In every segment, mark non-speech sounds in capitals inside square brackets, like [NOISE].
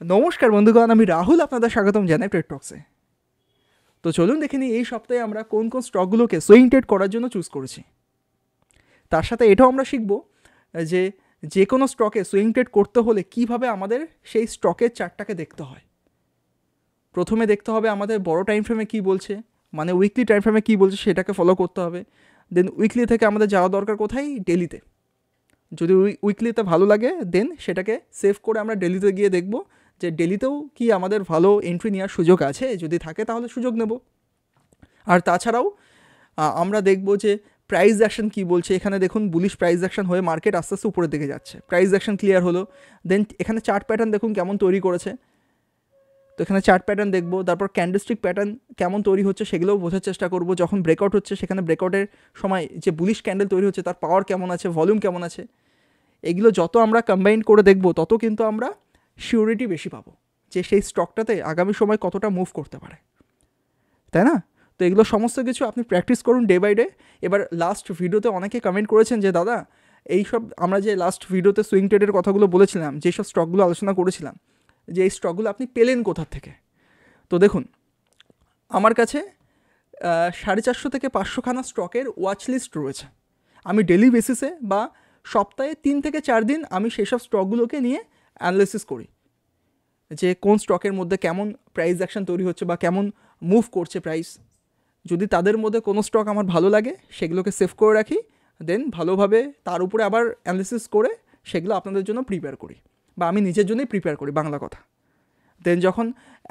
নমস্কার বন্ধুগণ, আমি রাহুল, আপনাদের স্বাগতম জানাই ট্রেড টক্সে তো চলুন দেখে নিই, এই সপ্তাহে আমরা কোন কোন স্টকগুলোকে সুইং ট্রেড করার জন্য চুজ করেছি। তার সাথে এটাও আমরা শিখব যে যে কোনো স্টকে সুইং ট্রেড করতে হলে কীভাবে আমাদের সেই স্টকের চার্টটাকে দেখতে হয়। প্রথমে দেখতে হবে আমাদের বড় টাইম ফ্রেমে কী বলছে মানে উইকলি টাইম ফ্রেমে কী বলছে সেটাকে ফলো করতে হবে। দেন উইকলি থেকে আমাদের যাওয়া দরকার কোথায়? ডেলিতে যদি উইকলিতে ভালো লাগে দেন সেটাকে সেভ করে আমরা ডেলিতে গিয়ে দেখব। যে ডেলিতেও কি আমাদের ভালো এন্ট্রি নেওয়ার সুযোগ আছে? যদি থাকে তাহলে সুযোগ নেব। আর তাছাড়াও আমরা দেখব যে প্রাইস অ্যাকশন কী বলছে। এখানে দেখুন বুলিশ প্রাইস অ্যাকশন হয়ে মার্কেট আস্তে আস্তে উপরের দিকে যাচ্ছে। প্রাইস অ্যাকশন ক্লিয়ার হলো। দেন এখানে চার্ট প্যাটার্ন দেখুন কেমন তৈরি করেছে। তো এখানে চার্ট প্যাটার্ন দেখব, তারপর ক্যান্ডেলস্টিক প্যাটার্ন কেমন তৈরি হচ্ছে সেগুলোও বোঝার চেষ্টা করব। যখন ব্রেকআউট হচ্ছে, সেখানে ব্রেকআউটের সময় যে বুলিশ ক্যান্ডেল তৈরি হচ্ছে, তার পাওয়ার কেমন আছে ভলিউম কেমন আছে, এগুলো যত আমরা কম্বাইন করে দেখব, তত কিন্তু আমরা সিউরিটি বেশি পাবো যে সেই স্টকটাতে আগামী সময় কতটা মুভ করতে পারে। তাই না? তো এগুলো সমস্ত কিছু আপনি প্র্যাকটিস করুন ডে বাই ডে এবার লাস্ট ভিডিওতে অনেকে কমেন্ট করেছেন যে, দাদা, এইসব আমরা যে লাস্ট ভিডিওতে সুইং ট্রেডের কথাগুলো বলেছিলাম যেসব স্টকগুলো আলোচনা করেছিলাম, যে এই স্টকগুলো আপনি পেলেন কোথার থেকে? তো দেখুন, আমার কাছে সাড়ে চারশো থেকে পাঁচশোখানা স্টকের ওয়াচ লিস্ট রয়েছে। আমি ডেলি বেসিসে বা সপ্তাহে তিন থেকে চার দিন আমি সেসব স্টকগুলোকে নিয়ে অ্যানালিসিস করি যে কোন স্টকের মধ্যে কেমন প্রাইস অ্যাকশন তৈরি হচ্ছে বা কেমন মুভ করছে প্রাইস যদি তাদের মধ্যে কোনো স্টক আমার ভালো লাগে, সেগুলোকে সেভ করে রাখি দেন ভালোভাবে তার উপরে আবার অ্যানালিসিস করে সেগুলো আপনাদের জন্য প্রিপেয়ার করি বা আমি নিজের জন্যই প্রিপেয়ার করি বাংলা কথা। দেন যখন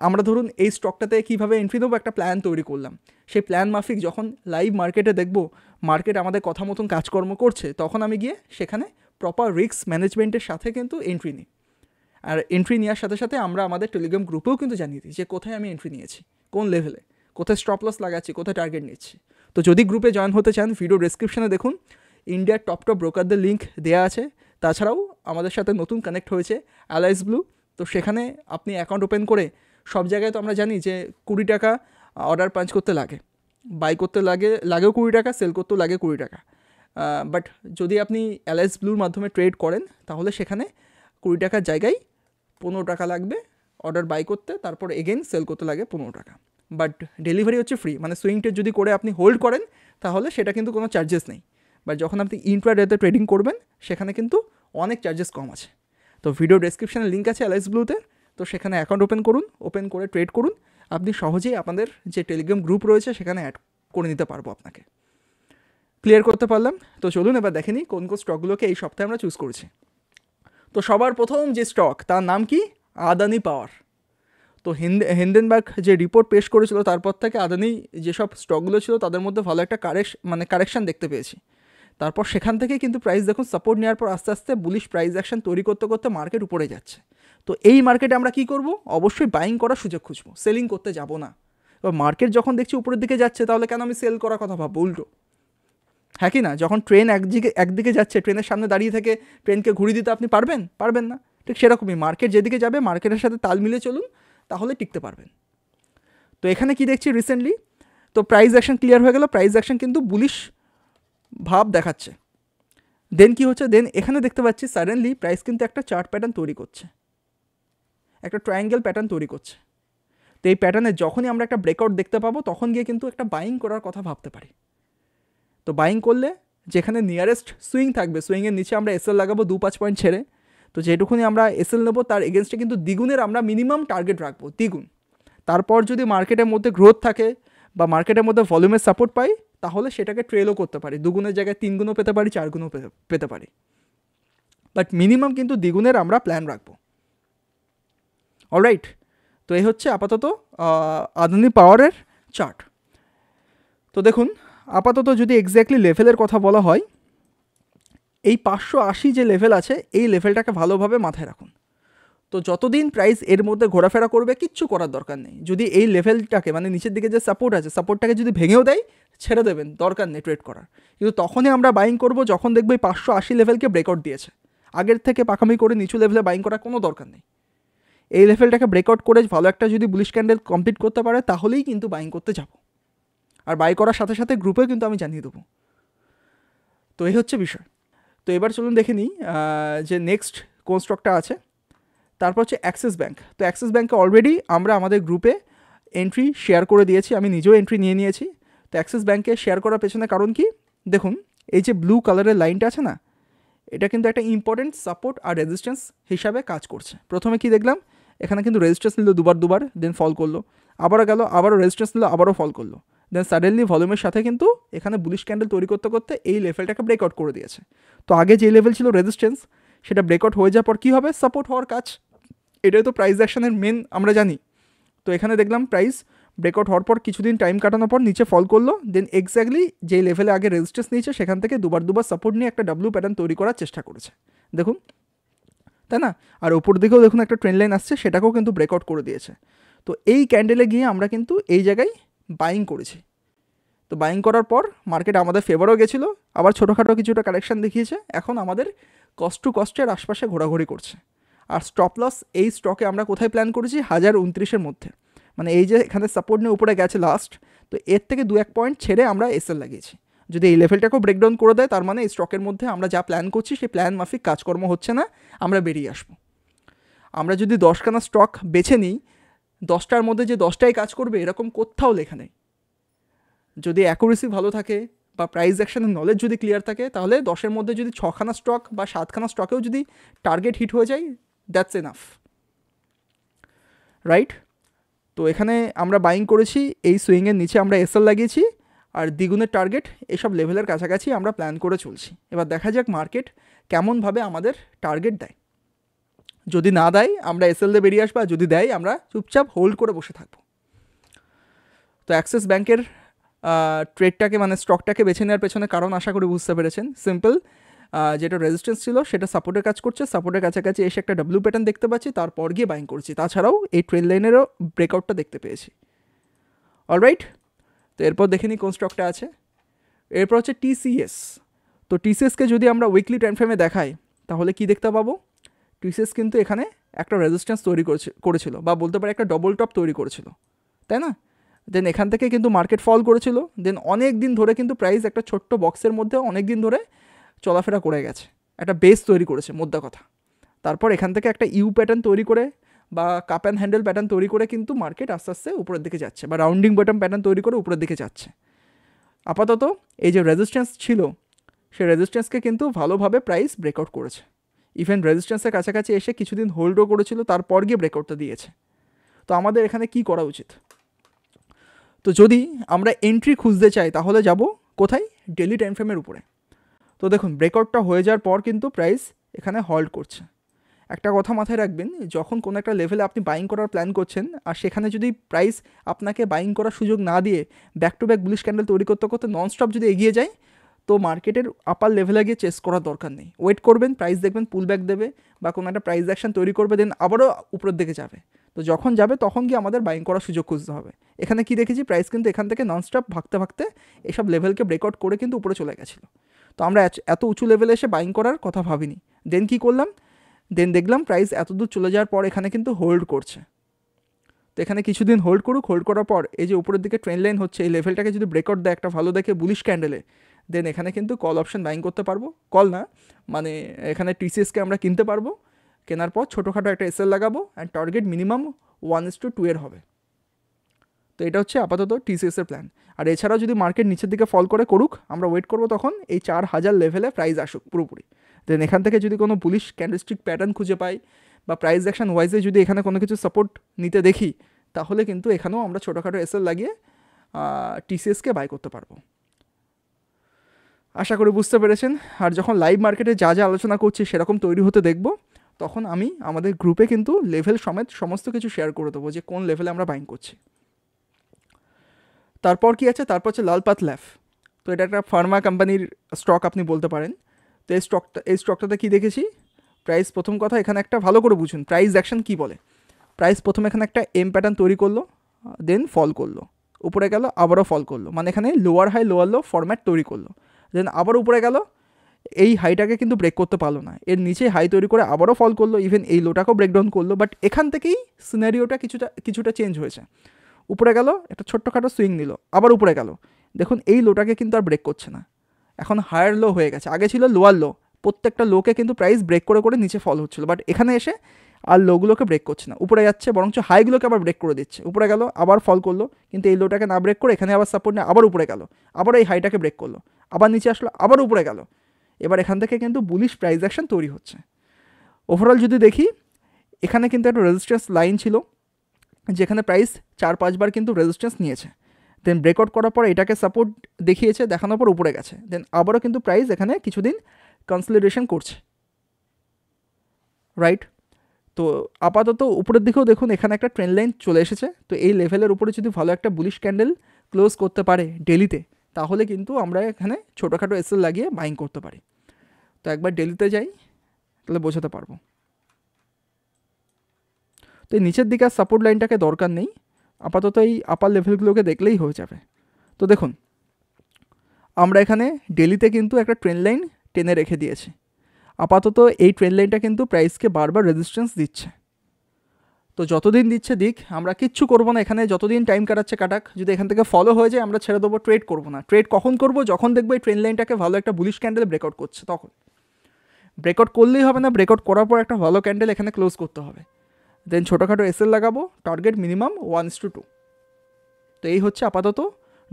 আমরা ধরুন এই স্টকটাতে কীভাবে এন্ট্রি দেবো একটা প্ল্যান তৈরি করলাম, সেই প্ল্যান মাফিক যখন লাইভ মার্কেটে দেখব মার্কেট আমাদের কথা মতন কাজকর্ম করছে, তখন আমি গিয়ে সেখানে প্রপার রিস্ক ম্যানেজমেন্টের সাথে কিন্তু এন্ট্রি নিই। আর এন্ট্রি নেওয়ার সাথে সাথে আমরা আমাদের টেলিগ্রাম গ্রুপেও কিন্তু জানিয়ে দিই যে কোথায় আমি এন্ট্রি নিয়েছি, কোন লেভেলে কোথায় স্টপ লস লাগাচ্ছি, কোথায় টার্গেট নিচ্ছি। তো যদি গ্রুপে জয়েন হতে চান ভিডিও ডিসক্রিপশানে দেখুন ইন্ডিয়ার টপ টপ ব্রোকারদের লিঙ্ক দেওয়া আছে। তাছাড়াও আমাদের সাথে নতুন কানেক্ট হয়েছে অ্যালাইস ব্লু তো সেখানে আপনি অ্যাকাউন্ট ওপেন করে সব জায়গায় তো আমরা জানি যে কুড়ি টাকা অর্ডার পাঞ্চ করতে লাগে। বাই করতে লাগে, লাগেও কুড়ি টাকা সেল করতেও লাগে কুড়ি টাকা। বাট যদি আপনি এলআইস ব্লুর মাধ্যমে ট্রেড করেন, তাহলে সেখানে কুড়ি টাকার জায়গায় পনেরো টাকা লাগবে অর্ডার বাই করতে, তারপর এগেন সেল করতে লাগে পনেরো টাকা। বাট ডেলিভারি হচ্ছে ফ্রি মানে সুইং ট্রেড যদি করে আপনি হোল্ড করেন, তাহলে সেটা কিন্তু কোনো চার্জেস নেই। বাট যখন আপনি ইন্ট্রাডেতে ট্রেডিং করবেন, সেখানে কিন্তু অনেক চার্জেস কম আছে। তো ভিডিও ডেসক্রিপশানে লিঙ্ক আছে এলএস ব্লুতে তো সেখানে অ্যাকাউন্ট ওপেন করুন ওপেন করে ট্রেড করুন। আপনি সহজেই আপনাদের যে টেলিগ্রাম গ্রুপ রয়েছে, সেখানে অ্যাড করে নিতে পারব আপনাকে। ক্লিয়ার করতে পারলাম? তো চলুন এবার দেখে নিই কোন কোন স্টকগুলোকে এই সপ্তাহে আমরা চুজ করেছি। তো সবার প্রথম যে স্টক, তার নাম কি? আদানি পাওয়ার। তো হিন্দ, হিন্দেনবার্গ যে রিপোর্ট পেশ করেছিল, তারপর থেকে আদানি যেসব স্টকগুলো ছিল, তাদের মধ্যে ভালো একটা কারেক্ট মানে কারেকশান দেখতে পেয়েছি। তারপর সেখান থেকে কিন্তু প্রাইস দেখুন সাপোর্ট নেওয়ার পর আস্তে আস্তে বুলিশ প্রাইস অ্যাকশন তৈরি করতে করতে মার্কেট উপরে যাচ্ছে। তো এই মার্কেটে আমরা কি করব? অবশ্যই বাইং করার সুযোগ খুঁজবো সেলিং করতে যাব না। এবার মার্কেট যখন দেখছি উপরের দিকে যাচ্ছে, তাহলে কেন আমি সেল করার কথা ভাববো? উল্টো। হ্যাঁ কি না? যখন ট্রেন একদিকে একদিকে যাচ্ছে ট্রেনের সামনে দাঁড়িয়ে থেকে ট্রেনকে ঘুরিয়ে দিতে আপনি পারবেন? পারবেন না। ঠিক সেরকমই মার্কেট যেদিকে যাবে মার্কেটের সাথে তাল মিলে চলুন, তাহলে টিকতে পারবেন। তো এখানে কি দেখছি রিসেন্টলি তো প্রাইস অ্যাকশন ক্লিয়ার হয়ে গেল। প্রাইস অ্যাকশন কিন্তু বুলিশ ভাব দেখাচ্ছে। দেন কি হচ্ছে? দেন এখানে দেখতে পাচ্ছি সাডেনলি প্রাইস কিন্তু একটা চার্ট প্যাটার্ন তৈরি করছে। একটা ট্রায়াঙ্গেল প্যাটার্ন তৈরি করছে। তো এই প্যাটার্নে যখনই আমরা একটা ব্রেকআউট দেখতে পাবো, তখন গিয়ে কিন্তু একটা বাইং করার কথা ভাবতে পারি। তো বাইং করলে যেখানে নিয়ারেস্ট সুইং থাকবে সুইংয়ের নিচে আমরা এসএল লাগাবো দু পাঁচ পয়েন্ট ছেড়ে। তো যেটুকুনি আমরা এসএল নেব, তার এগেনস্টে কিন্তু দ্বিগুণের আমরা মিনিমাম টার্গেট রাখব, দ্বিগুণ। তারপর যদি মার্কেটের মধ্যে গ্রোথ থাকে বা মার্কেটের মধ্যে ভলিউমের সাপোর্ট পাই, তাহলে সেটাকে ট্রেলও করতে পারি। দুগুণের জায়গায় তিন গুণও পেতে পারি চার গুণও পেতে পারি। বাট মিনিমাম কিন্তু দ্বিগুণের আমরা প্ল্যান রাখব। অলরাইট তো এই হচ্ছে আপাতত আধুনিক পাওয়ারের চার্ট তো দেখুন আপাতত যদি এক্স্যাক্টলি লেভেলের কথা বলা হয়, এই পাঁচশো আশি যে লেভেল আছে, এই লেভেলটাকে ভালোভাবে মাথায় রাখুন। তো যতদিন প্রাইস এর মধ্যে ঘোরাফেরা করবে, কিচ্ছু করার দরকার নেই। যদি এই লেভেলটাকে মানে নিচের দিকে যে সাপোর্ট আছে সাপোর্টটাকে যদি ভেঙেও দেয়, ছেড়ে দেবেন, দরকার নেই ট্রেড করার। কিন্তু তখনই আমরা বাইং করব যখন দেখব এই পাঁচশো আশি লেভেলকে ব্রেকআউট দিয়েছে। আগের থেকে পাকামি করে নিচু লেভেলে বাইং করার কোনো দরকার নেই। এই লেভেলটাকে ব্রেকআউট করে ভালো একটা যদি বুলিশ ক্যান্ডেল কমপ্লিট করতে পারে, তাহলেই কিন্তু বাইং করতে যাব। আর বাই করার সাথে সাথে গ্রুপেও কিন্তু আমি জানিয়ে দেবো। তো এই হচ্ছে বিষয়। তো এবার চলুন দেখে নিই যে নেক্সট কোন স্টকটা আছে। তারপর হচ্ছে অ্যাক্সিস ব্যাঙ্ক তো অ্যাক্সিস ব্যাঙ্কে অলরেডি আমরা আমাদের গ্রুপে এন্ট্রি শেয়ার করে দিয়েছি। আমি নিজেও এন্ট্রি নিয়ে নিয়েছি। তো অ্যাক্সিস ব্যাঙ্কে শেয়ার করার পেছনে কারণ কি? দেখুন, এই যে ব্লু কালারের লাইনটা আছে না, এটা কিন্তু একটা ইম্পর্টেন্ট সাপোর্ট আর রেজিস্ট্যান্স হিসাবে কাজ করছে। প্রথমে কি দেখলাম? এখানে কিন্তু রেজিস্ট্যান্স নিল দুবার দুবার দেন ফল করল। আবারও গেল, আবারও রেজিস্ট্যান্স নিল, আবারও ফল করল। দেন সাডেনলি ভলিউমের সাথে কিন্তু এখানে বুলিশ ক্যান্ডেল তৈরি করতে করতে এই লেভেলটাকে ব্রেকআউট করে দিয়েছে। তো আগে যে লেভেল ছিল রেজিস্ট্যান্স সেটা ব্রেকআউট হয়ে যাওয়ার পর কী হবে? সাপোর্ট হওয়ার কাজ। এটাই তো প্রাইস অ্যাকশনের মেন আমরা জানি। তো এখানে দেখলাম প্রাইস ব্রেকআউট হওয়ার পর কিছুদিন টাইম কাটানোর পর নিচে ফল করল। দেন এক্স্যাক্টলি যে লেভেলে আগে রেজিস্ট্যান্স নিয়েছে, সেখান থেকে দুবার দুবার সাপোর্ট নিয়ে একটা ডাব্লু প্যাটার্ন তৈরি করার চেষ্টা করেছে। দেখুন, তাই না? আর ওপর দিকেও দেখুন একটা ট্রেন লাইন আসছে, সেটাকেও কিন্তু ব্রেকআউট করে দিয়েছে। তো এই ক্যান্ডেলে গিয়ে আমরা কিন্তু এই জায়গায় বাইং করেছি। তো বাইং করার পর মার্কেট আমাদের ফেভারও গেছিল, আবার ছোটোখাটো কিছুটা কালেকশন দেখিয়েছে, এখন আমাদের কস্ট টু কস্টের আশপাশে ঘোরাঘুরি করছে। আর স্টপ লস এই স্টকে আমরা কোথায় প্ল্যান করেছি? হাজার উনত্রিশের মধ্যে। মানে এই যে এখানে সাপোর্ট নিয়ে উপরে গেছে লাস্ট তো এর থেকে দু এক পয়েন্ট ছেড়ে আমরা এসএল লাগিয়েছি। যদি এই লেভেলটাকেও ব্রেকডাউন করে দেয়, তার মানে এই স্টকের মধ্যে আমরা যা প্ল্যান করছি, সেই প্ল্যান মাফিক কাজকর্ম হচ্ছে না, আমরা বেরিয়ে আসব। আমরা যদি দশখানা স্টক বেছে নিই দশটার মধ্যে যে দশটাই কাজ করবে, এরকম কোথাও লেখা নেই। যদি অ্যাকুরেসি ভালো থাকে বা প্রাইস অ্যাকশনের নলেজ যদি ক্লিয়ার থাকে, তাহলে দশের মধ্যে যদি ছখানা স্টক বা সাতখানা স্টকেও যদি টার্গেট হিট হয়ে যায় দ্যাটস এনাফ রাইট তো এখানে আমরা বাইং করেছি, এই সুইংয়ের নিচে আমরা এসএল লাগিয়েছি, আর দ্বিগুণের টার্গেট এসব লেভেলের কাছাকাছি আমরা প্ল্যান করে চলছি। এবার দেখা যাক মার্কেট কেমনভাবে আমাদের টার্গেট দেয়। যদি না দেয়, আমরা এসএল দিয়ে বেরিয়ে আসব, আর যদি দেয়, আমরা চুপচাপ হোল্ড করে বসে থাকব। তো অ্যাক্সিস ব্যাংকের ট্রেডটাকে মানে স্টকটাকে বেছে নেওয়ার পেছনে কারণ আশা করি বুঝতে পেরেছেন। সিম্পল যেটা রেজিস্ট্যান্স ছিল, সেটা সাপোর্টের কাজ করছে। সাপোর্টের কাছাকাছি এসে একটা ডাব্লু প্যাটার্ন দেখতে পাচ্ছি, তারপর গিয়ে বাইং করছি। তাছাড়াও এই ট্রেন লাইনেরও ব্রেকআউটটা দেখতে পেয়েছি। অলরাইট তো এরপর দেখে নিই কোন স্টকটা আছে। এরপর হচ্ছে টিসিএস তো টিসিএসকে যদি আমরা উইকলি টাইম ফ্রেমে দেখাই, তাহলে কি দেখতে পাবো? টিসিএস কিন্তু এখানে একটা রেজিস্ট্যান্স তৈরি করেছিল বা বলতে পারে একটা ডবল টপ তৈরি করেছিল, তাই না? দেন এখান থেকে কিন্তু মার্কেট ফল করেছিল দেন অনেক দিন ধরে কিন্তু প্রাইস একটা ছোট্ট বক্সের মধ্যে অনেক দিন ধরে চলাফেরা করে গেছে, একটা বেস তৈরি করেছে, মোদ্দা কথা। তারপর এখান থেকে একটা ইউ প্যাটার্ন তৈরি করে বা কাপ অ্যান্ড হ্যান্ডেল প্যাটার্ন তৈরি করে কিন্তু মার্কেট আস্তে আস্তে উপরের দিকে যাচ্ছে বা রাউন্ডিং বটম প্যাটার্ন তৈরি করে উপরের দিকে যাচ্ছে। আপাতত এই যে রেজিস্ট্যান্স ছিল সেই রেজিস্ট্যান্সকে কিন্তু ভালোভাবে প্রাইস ব্রেকআউট করেছে। ইভেন রেজিস্ট্যান্সের কাছাকাছি এসে কিছুদিন হোল্ডও করেছিল, তারপর গিয়ে ব্রেকআউটটা দিয়েছে। তো আমাদের এখানে কি করা উচিত? তো যদি আমরা এন্ট্রি খুঁজতে চাই, তাহলে যাব কোথায়? ডেলি টাইম ফ্রেমের উপরে। তো দেখুন, ব্রেকআউটটা হয়ে যাওয়ার পর কিন্তু প্রাইস এখানে হল্ড করছে। একটা কথা মাথায় রাখবেন, যখন কোনো একটা লেভেলে আপনি বাইং করার প্ল্যান করছেন, আর সেখানে যদি প্রাইস আপনাকে বাইং করার সুযোগ না দিয়ে back to back bullish candle তৈরি করতে করতে ননস্টপ যদি এগিয়ে যায় তো মার্কেটের আপার লেভেলে গিয়ে চেস করার দরকার নেই। ওয়েট করবেন প্রাইস দেখবেন পুল ব্যাক দেবে বা কোনো একটা প্রাইস অ্যাকশন তৈরি করবে দেন আবারও উপরের দিকে যাবে। তো যখন যাবে, তখন গিয়ে আমাদের বাইং করার সুযোগ খুঁজতে হবে। এখানে কি দেখেছি? প্রাইস কিন্তু এখান থেকে ননস্টপ ভাগতে ভাগতে এসব লেভেলকে ব্রেকআউট করে কিন্তু উপরে চলে গেছিল। তো আমরা এত উঁচু লেভেলে এসে বাইং করার কথা ভাবিনি। দেন কি করলাম? দেন দেখলাম প্রাইস এত দূর চলে যাওয়ার পর এখানে কিন্তু হোল্ড করছে। তো এখানে কিছুদিন হোল্ড করুক হোল্ড করার পর এই যে উপরের দিকে ট্রেন লাইন হচ্ছে, এই লেভেলটাকে যদি ব্রেকআউট দেয়, একটা ভালো দেখে বুলিশ ক্যান্ডেলে দেন এখানে কিন্তু কল অপশান বাইং করতে পারব। কল না মানে এখানে টিসিএসকে আমরা কিনতে পারব। কেনার পর ছোটোখাটো একটা এসএল লাগাবো and target minimum one is to two two হবে। তো এটা হচ্ছে আপাতত টিসিএসের প্ল্যান আর এছাড়াও যদি মার্কেট নিচের দিকে ফল করে করুক, আমরা ওয়েট করব তখন এই চার হাজার লেভেলে প্রাইস আসুক পুরোপুরি। দেন এখান থেকে যদি কোনো পুলিশ ক্যান্ডেলস্টিক প্যাটার্ন খুঁজে পাই বা প্রাইস অ্যাকশন ওয়াইজে যদি এখানে কোনো কিছু সাপোর্ট নিতে দেখি, তাহলে কিন্তু এখানেও আমরা ছোটোখাটো এসএল লাগিয়ে টিসিএসকে বাই করতে পারব। আশা করি বুঝতে পেরেছেন। আর যখন লাইভ মার্কেটে যা যা আলোচনা করছি সেরকম তৈরি হতে দেখব, তখন আমি আমাদের গ্রুপে কিন্তু লেভেল সমেত সমস্ত কিছু শেয়ার করে দেবো যে কোন লেভেলে আমরা বাইং করছি। তারপর কি আছে? তারপর হচ্ছে লালপাত ল্যাফ। তো এটা একটা ফার্মা কোম্পানির স্টক আপনি বলতে পারেন। তো এই স্টকটা এই স্টকটাতে কী দেখেছি? প্রাইস প্রথম কথা এখানে একটা ভালো করে বুঝুন। প্রাইস অ্যাকশন কী বলে? প্রাইস প্রথম এখানে একটা এম প্যাটার্ন তৈরি করল দেন ফল করল। উপরে গেল, আবারও ফল করল। মানে এখানে lower high lower low format তৈরি করল। দেন আবার উপরে গেল। এই হাইটাকে কিন্তু ব্রেক করতে পারল না। এর নিচে হাই তৈরি করে আবারও ফল করল। ইভেন এই লোটাকেও ব্রেকডাউন করল। বাট এখান থেকেই সিনারিওটা কিছুটা কিছুটা চেঞ্জ হয়েছে। উপরে গেল, একটা ছোট্টখাটো সুইং নিল, আবার উপরে গেল। দেখুন, এই লোটাকে কিন্তু আর ব্রেক করছে না। এখন হায়ার লো হয়ে গেছে। আগে ছিল লোয়ার লো প্রত্যেকটা লোকে কিন্তু প্রাইস ব্রেক করে করে নিচে ফল হচ্ছিল। বাট এখানে এসে আর লোগুলোকে ব্রেক করছে না। উপরে যাচ্ছে, বরঞ্চ হাইগুলোকে আবার ব্রেক করে দিচ্ছে। উপরে গেল, আবার ফল করল। কিন্তু এই লোটাকে না ব্রেক করে এখানে আবার সাপোর্ট নিয়ে আবার উপরে গেল। আবার এই হাইটাকে ব্রেক করল। আবার নিচে আসলো, আবার উপরে গেল। এবার এখান থেকে কিন্তু বুলিশ প্রাইস অ্যাকশন তৈরি হচ্ছে। ওভারঅল যদি দেখি, এখানে কিন্তু একটা রেজিস্ট্যান্স লাইন ছিল, যেখানে প্রাইস চার পাঁচবার কিন্তু রেজিস্ট্যান্স নিয়েছে। দেন ব্রেকআউট করার পর এটাকে সাপোর্ট দেখিয়েছে, দেখানোর পর উপরে গেছে। দেন আবারও কিন্তু প্রাইস এখানে কিছুদিন কনসলিডেশন করছে। রাইট তো আপাতত উপরের দিকেও দেখুন, এখানে একটা ট্রেন লাইন চলে এসেছে। তো এই লেভেলের উপরে যদি ভালো একটা বুলিশ ক্যান্ডেল ক্লোজ করতে পারে ডেলিতে তাহলে কিন্তু আমরা এখানে ছোটোখাটো এসএল লাগিয়ে বাইং করতে পারি। তো একবার ডেলিতে যাই, তাহলে বোঝাতে পারব। তো এই নিচের দিকে আর সাপোর্ট লাইনটাকে দরকার নেই। আপাতত এই আপার লেভেলগুলোকে দেখলেই হয়ে যাবে। তো দেখুন, আমরা এখানে ডেলিতে কিন্তু একটা ট্রেন লাইন টেনে রেখে দিয়েছি। আপাতত এই ট্রেন লাইনটা কিন্তু প্রাইসকে বারবার রেজিস্ট্যান্স দিচ্ছে। তো যতদিন দিচ্ছে দিক, আমরা কিচ্ছু করব না এখানে, যতদিন টাইম কাটাচ্ছে কাটাক। যদি এখান থেকে ফলো হয়ে যায়, আমরা ছেড়ে দেবো ট্রেড করব না। ট্রেড কখন করব? যখন দেখব এই ট্রেন লাইনটাকে ভালো একটা বুলিশ ক্যান্ডেল ব্রেকআউট করছে, তখন। ব্রেকআউট করলেই হবে না ব্রেকআউট করার পর একটা ভালো ক্যান্ডেল এখানে ক্লোজ করতে হবে। দেন ছোটোখাটো এসএল লাগাবো target minimum one is to two two এই হচ্ছে আপাতত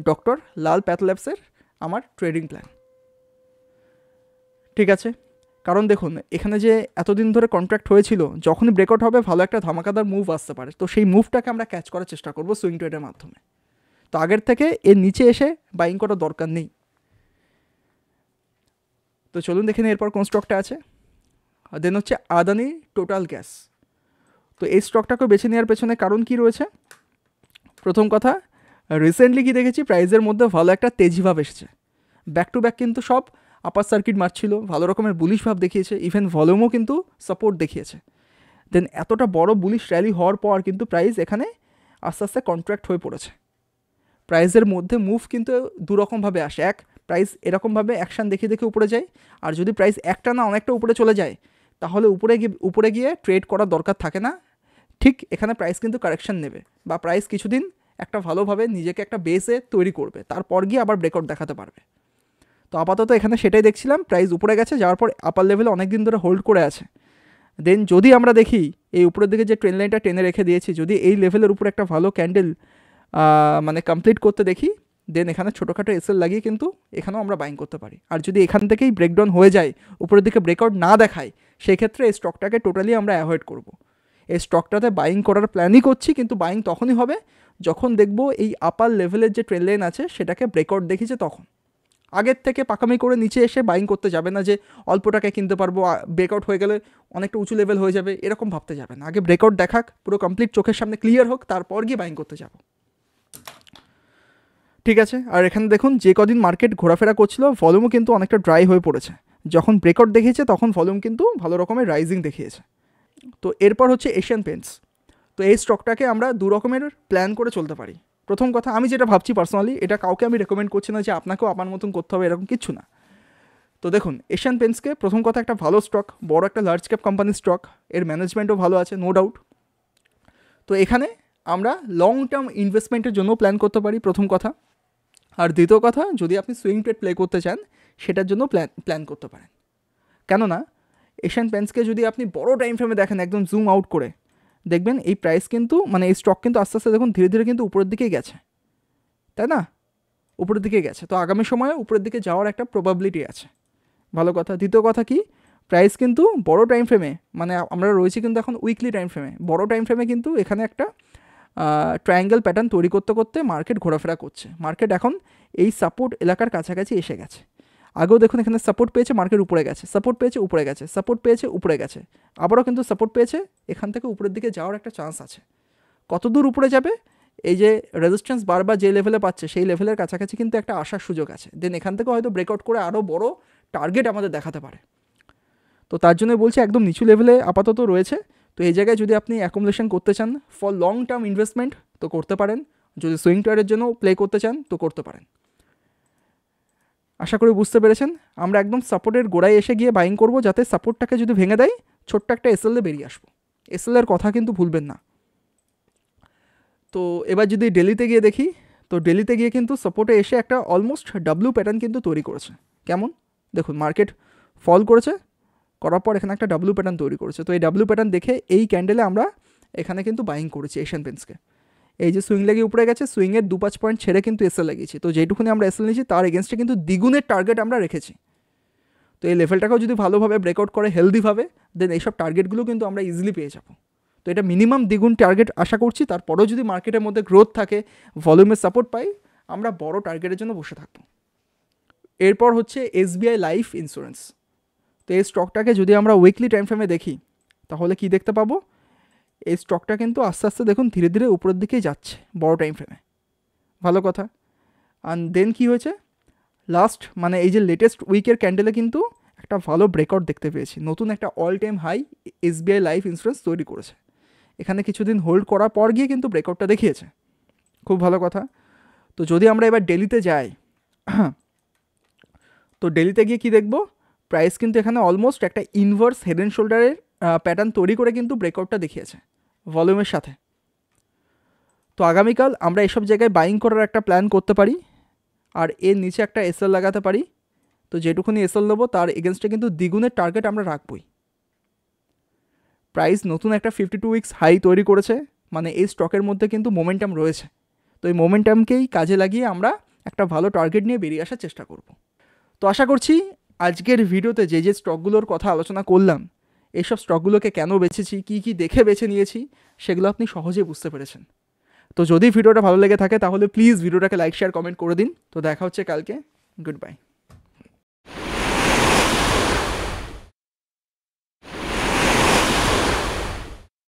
ডক্টর লাল প্যাথল্যাবসের আমার ট্রেডিং প্ল্যান ঠিক আছে? কারণ দেখুন, এখানে যে এতদিন ধরে কন্ট্রাক্ট হয়েছিল, যখনই ব্রেকআউট হবে, ভালো একটা ধামাকাদার মুভ আসতে পারে। তো সেই মুভটাকে আমরা ক্যাচ করার চেষ্টা করব সুইং ট্রেডের মাধ্যমে। তো আগের থেকে এর নিচে এসে বাইং করার দরকার নেই। তো চলুন দেখে নিই এরপর কোন স্টকটা আছে। দেন হচ্ছে আদানি টোটাল গ্যাস তো এই স্টকটাকে বেছে নেওয়ার পেছনে কারণ কি রয়েছে? প্রথম কথা রিসেন্টলি কি দেখেছি? প্রাইজের মধ্যে ভালো একটা তেজিভাব এসেছে। ব্যাক টু ব্যাক কিন্তু সব আপার সার্কিট মারছিল, ভালো রকমের বুলিশ ভাব দেখিয়েছে ইভেন ভলিউমও কিন্তু সাপোর্ট দেখিয়েছে। দেন এতটা বড় বুলিশ র্যালি হওয়ার পর কিন্তু প্রাইস এখানে আস্তে আস্তে কন্ট্রাক্ট হয়ে পড়েছে। প্রাইসের মধ্যে মুভ কিন্তু দুরকমভাবে আসে। এক প্রাইস এরকমভাবে অ্যাকশান দেখিয়ে দেখে উপরে যায়। আর যদি প্রাইস একটা না অনেকটা উপরে চলে যায়, তাহলে উপরে গিয়ে উপরে গিয়ে ট্রেড করার দরকার থাকে না। ঠিক এখানে প্রাইস কিন্তু কারেকশান নেবে বা প্রাইস কিছুদিন একটা ভালোভাবে নিজেকে একটা বেসে তৈরি করবে। তারপর গিয়ে আবার ব্রেকআউট দেখাতে পারবে। তো আপাতত এখানে সেটাই দেখছিলাম প্রাইস উপরে গেছে, যাওয়ার পর আপার লেভেলে অনেক দিন ধরে হোল্ড করে আছে। দেন যদি আমরা দেখি, এই উপরের দিকে যে ট্রেন লাইনটা টেনে রেখে দিয়েছি, যদি এই লেভেলের উপর একটা ভালো ক্যান্ডেল মানে কমপ্লিট করতে দেখি দেন এখানে ছোটোখাটো এসএল লাগিয়ে কিন্তু এখানেও আমরা বাইং করতে পারি। আর যদি এখান থেকেই ব্রেকডাউন হয়ে যায়, উপরের দিকে ব্রেকআউট না দেখায় সেই ক্ষেত্রে এই স্টকটাকে টোটালি আমরা অ্যাভয়েড করব। এই স্টকটাতে বাইং করার প্ল্যানই করছি, কিন্তু বাইং তখনই হবে যখন দেখব এই আপার লেভেলের যে ট্রেন লাইন আছে, সেটাকে ব্রেকআউট দেখিছে তখন। আগের থেকে পাকামি করে নিচে এসে বাইং করতে যাবে না যে অল্প টাকায় কিনতে পারব ব্রেকআউট হয়ে গেলে অনেকটা উঁচু লেভেল হয়ে যাবে, এরকম ভাবতে যাবে না। আগে ব্রেকআউট দেখাক, পুরো কমপ্লিট চোখের সামনে ক্লিয়ার হোক, তারপর গিয়ে বাইং করতে যাব। ঠিক আছে? আর এখানে দেখুন, যে কদিন মার্কেট ঘোরাফেরা করছিল ভলিউমও কিন্তু অনেকটা ড্রাই হয়ে পড়েছে। যখন ব্রেকআউট দেখিয়েছে, তখন ভলিউম কিন্তু ভালো রকমের রাইজিং দেখিয়েছে। তো এরপর হচ্ছে এশিয়ান পেন্টস তো এই স্টকটাকে আমরা দু রকমের প্ল্যান করে চলতে পারি। প্রথম কথা, আমি যেটা ভাবছি পার্সোনালি এটা কাউকে আমি রেকমেন্ড করছি না যে আপনাকেও আমার মতন করতে হবে, এরকম কিছু না। তো দেখুন এশিয়ান পেন্টসকে প্রথম কথা একটা ভালো স্টক বড় একটা লার্জ ক্যাপ কোম্পানির স্টক এর ম্যানেজমেন্টও ভালো আছে নো ডাউট তো এখানে আমরা লং টার্ম ইনভেস্টমেন্টের জন্য প্ল্যান করতে পারি, প্রথম কথা। আর দ্বিতীয় কথা, যদি আপনি সুইং ট্রেড প্লে করতে চান, সেটার জন্য প্ল্যান প্ল্যান করতে পারেন। কেননা এশিয়ান পেন্টসকে যদি আপনি বড় টাইম ফ্রেমে দেখেন, একদম জুম আউট করে দেখবেন এই প্রাইস কিন্তু মানে এই স্টক কিন্তু আস্তে আস্তে দেখুন ধীরে ধীরে কিন্তু উপরের দিকেই গেছে। তাই না? উপরের দিকে গেছে। তো আগামী সময়ে উপরের দিকে যাওয়ার একটা প্রবাবিলিটি আছে। ভালো কথা। দ্বিতীয় কথা কি? প্রাইস কিন্তু বড় টাইম ফ্রেমে মানে আমরা রয়েছি কিন্তু এখন উইকলি টাইম ফ্রেমে বড় টাইম ফ্রেমে কিন্তু এখানে একটা ট্রায়াঙ্গেল প্যাটার্ন তৈরি করতে করতে মার্কেট ঘোরাফেরা করছে। মার্কেট এখন এই সাপোর্ট এলাকার কাছাকাছি এসে গেছে। আগেও দেখুন এখানে সাপোর্ট পেয়েছে মার্কেট উপরে গেছে। সাপোর্ট পেয়েছে, উপরে গেছে। সাপোর্ট পেয়েছে, উপরে গেছে। আবারও কিন্তু সাপোর্ট পেয়েছে, এখান থেকে উপরের দিকে যাওয়ার একটা চান্স আছে। কত দূর উপরে যাবে? এই যে রেজিস্ট্যান্স বারবার যে লেভেলে পাচ্ছে, সেই লেভেলের কাছাকাছি কিন্তু একটা আসার সুযোগ আছে। দেন এখান থেকে হয়তো ব্রেকআউট করে আরও বড় টার্গেট আমাদের দেখাতে পারে। তো তার জন্য বলছি, একদম নিচু লেভেলে আপাতত রয়েছে। তো এই জায়গায় যদি আপনি অ্যাকোমোডেশন করতে চান ফর লং টার্ম ইনভেস্টমেন্ট তো করতে পারেন। যদি সুইং ট্রেডের জন্য প্লে করতে চান, তো করতে পারেন। আশা করি বুঝতে পেরেছেন। আমরা একদম সাপোর্টের গোড়ায় এসে গিয়ে বাইং করব, যাতে সাপোর্টটাকে যদি ভেঙে দেয়, ছোট্ট একটা এসএলএ বেরিয়ে আসব। এসএলের কথা কিন্তু ভুলবেন না। তো এবার যদি ডেলিতে গিয়ে দেখি, তো ডেলিতে গিয়ে কিন্তু সাপোর্টে এসে একটা অলমোস্ট ডাব্লু প্যাটার্ন কিন্তু তৈরি করেছে। কেমন? দেখুন মার্কেট ফল করেছে, করার পর এখানে একটা ডাব্লু প্যাটার্ন তৈরি করেছে। তো এই ডাব্লু প্যাটার্ন দেখে এই ক্যান্ডেলে আমরা এখানে কিন্তু বাইং করেছি এশিয়ান পেন্টসকে এই যে সুইং লেগে উপরে গেছে সুইংয়ের দু পাঁচ পয়েন্ট ছেড়ে কিন্তু এসএল লাগিয়েছি। তো যেটুকুনি আমরা এসএল নিয়েছি, তার এগেনস্টে কিন্তু দ্বিগুণের টার্গেট আমরা রেখেছি। তো এই লেভেলটাকেও যদি ভালোভাবে ব্রেকআউট করে হেলদিভাবে দেন এইসব টার্গেটগুলো কিন্তু আমরা ইজিলি পেয়ে যাব। তো এটা মিনিমাম দ্বিগুণ টার্গেট আশা করছি, তারপরেও যদি মার্কেটের মধ্যে গ্রোথ থাকে ভলিউমের সাপোর্ট পাই, আমরা বড় টার্গেটের জন্য বসে থাকব। এরপর হচ্ছে এসবিআই লাইফ ইন্স্যুরেন্স তো এই স্টকটাকে যদি আমরা উইকলি টাইম ফ্রেমে দেখি, তাহলে কি দেখতে পাবো? এই স্টকটা কিন্তু আস্তে আস্তে দেখুন ধীরে ধীরে উপরের দিকেই যাচ্ছে, বড় টাইম ফ্রেমে ভালো কথা। আর দেন কি হয়েছে? লাস্ট মানে এই যে লেটেস্ট উইকের ক্যান্ডেলে কিন্তু একটা ভালো ব্রেকআউট দেখতে পেয়েছি। নতুন একটা all time high SBI life insurance তৈরি করেছে। এখানে কিছুদিন হোল্ড করার পর গিয়ে কিন্তু ব্রেকআউটটা দেখিয়েছে। খুব ভালো কথা। তো যদি আমরা এবার ডেলিতে যাই, [CLEARS THROAT] তো ডেলিতে গিয়ে কি দেখব? প্রাইস কিন্তু এখানে অলমোস্ট একটা ইনভার্স হেড অ্যান্ড শোল্ডারের প্যাটার্ন তৈরি করে কিন্তু ব্রেকআউটটা দেখিয়েছে। ভলিউমের সাথে। তো আগামীকাল আমরা এসব জায়গায় বাইং করার একটা প্ল্যান করতে পারি, আর এর নিচে একটা এসএল লাগাতে পারি। তো যেটুকুনি এসএল দেবো তার এগেনস্টে কিন্তু দ্বিগুণের টার্গেট আমরা রাখবই। প্রাইস নতুন একটা ফিফটি টু উইক্স হাই তৈরি করেছে মানে এই স্টকের মধ্যে কিন্তু মোমেন্টাম রয়েছে। তো এই মোমেন্টামকেই কাজে লাগিয়ে আমরা একটা ভালো টার্গেট নিয়ে বেরিয়ে আসার চেষ্টা করব। তো আশা করছি, আজকের ভিডিওতে যে যে স্টকগুলোর কথা আলোচনা করলাম এইসব স্টকগুলোকে কেন বেছেছি, কি কি দেখে বেছে নিয়েছি, সেগুলো আপনি সহজে বুঝতে পেরেছেন। তো যদি ভিডিওটা ভালো লেগে থাকে, তাহলে প্লিজ ভিডিওটাকে লাইক শেয়ার কমেন্ট করে দিন। তো দেখা হচ্ছে কালকে। Good bye